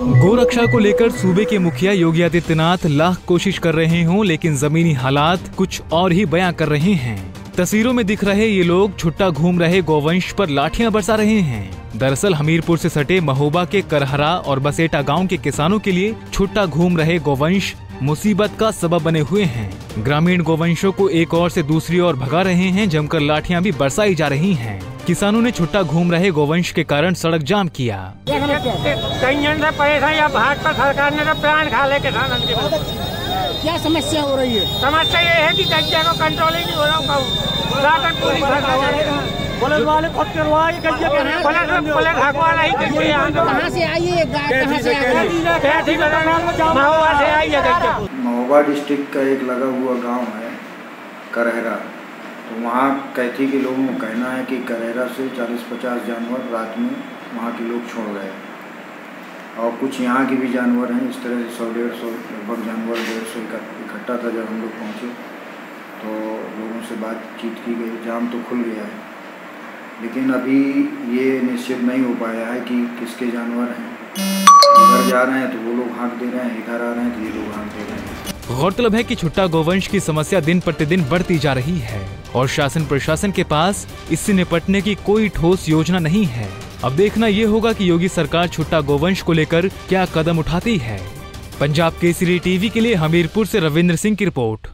गोरक्षा को लेकर सूबे के मुखिया योगी आदित्यनाथ लाख कोशिश कर रहे हों, लेकिन जमीनी हालात कुछ और ही बयां कर रहे हैं। तस्वीरों में दिख रहे ये लोग छुट्टा घूम रहे गोवंश पर लाठियाँ बरसा रहे हैं। दरअसल हमीरपुर से सटे महोबा के करहरा और बसेटा गाँव के किसानों के लिए छुट्टा घूम रहे गोवंश मुसीबत का सबब बने हुए हैं। ग्रामीण गोवंशों को एक और से दूसरी ओर भगा रहे हैं जमकर लाठियाँ भी बरसाई जा रही हैं। किसानों ने छुट्टा घूम रहे गोवंश के कारण सड़क जाम किया। कई जन से पैसा या भाजपा सरकार ने तो प्राण खा ले किसानन के क्या समस्या हो रही है? समस्या ये है कि को कंट्रोल ही नहीं हो रहा पूरी पुलिस वाले खुद करवाए ही। कहाँ से आई है है? है महोबा डिस्ट्रिक्ट का एक लगा हुआ गाँव है करहरा तो वहाँ कैथी के लोगों का कहना है कि करहरा से 40-50 जानवर रात में वहाँ के लोग छोड़ गए। और कुछ यहाँ के भी जानवर हैं इस तरह से सौ डेढ़ सौ लगभग जानवर डेढ़ सौ इकट्ठा था जब हम लोग पहुँचे। तो लोगों से बातचीत की गई जाम तो खुल गया है। लेकिन अभी ये निश्चित नहीं हो पाया है कि किसके जानवर हैं। उधर जा रहे हैं तो वो लोग हाँक दे रहे हैं, इधर आ रहे हैं तो ये लोग हाँक दे रहे हैं। गौरतलब है कि छुट्टा गोवंश की समस्या दिन प्रतिदिन बढ़ती जा रही है और शासन प्रशासन के पास इससे निपटने की कोई ठोस योजना नहीं है। अब देखना ये होगा कि योगी सरकार छुट्टा गोवंश को लेकर क्या कदम उठाती है। पंजाब केसरी टीवी के लिए हमीरपुर से रविंद्र सिंह की रिपोर्ट।